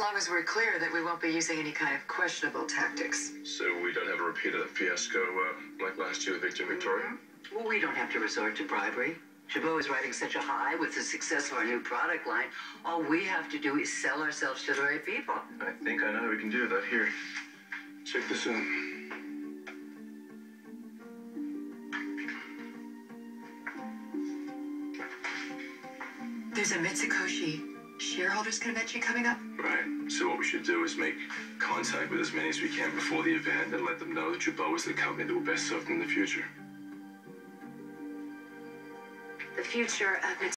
long as we're clear that we won't be using any kind of questionable tactics. So we don't have a repeat of that fiasco uh, like last year with Victor and Victoria? Well, we don't have to resort to bribery. Jabot is riding such a high with the success of our new product line. All we have to do is sell ourselves to the right people. I think I know how we can do that. Here, check this out. There's a Mitsukoshi shareholders convention coming up. Right. So what we should do is make contact with as many as we can before the event and let them know that Jabot is the company that will best serve them in the future. The future of